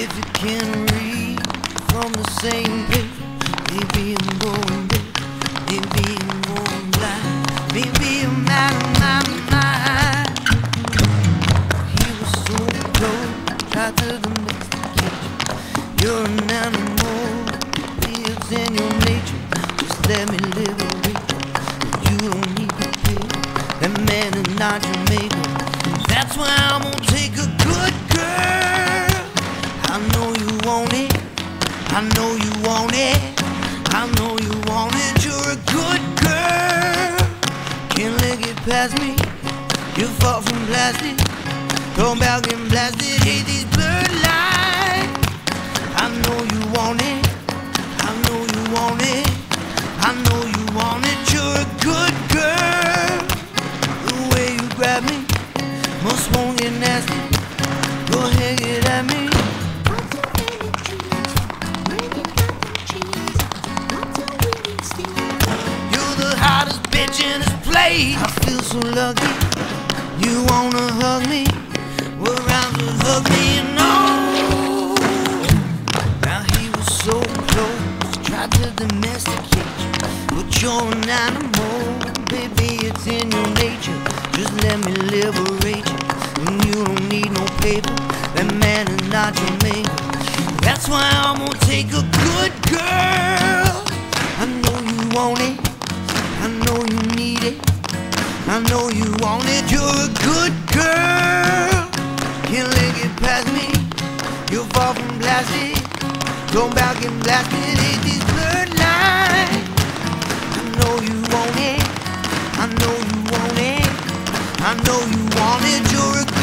If you can't read from the same page, maybe let me liberate you. You don't need to pay. That man is not your. That's why I'm gonna take a good girl. I know you want it. I know you want it. I know you want it. You're a good girl. Can't let it past me. You're far from plastic. Talk about getting blasted. Hate these Go ahead, get at me. You're the hottest bitch in this place. I feel so lucky. You wanna hug me? Well, hug me and no. Now he was so close, tried to domesticate you, but you're an animal, baby. It's in your nature. Just let me liberate you. And you don't need no paper. That man is not your maker. That's why I'm gonna take a good girl. I know you want it. I know you need it. I know you want it. You're a good girl. Can't let it past me. You're far from blasted. Go back and blasted. Hate these blurred lines. I know you want it. I know you it. I know you wanted your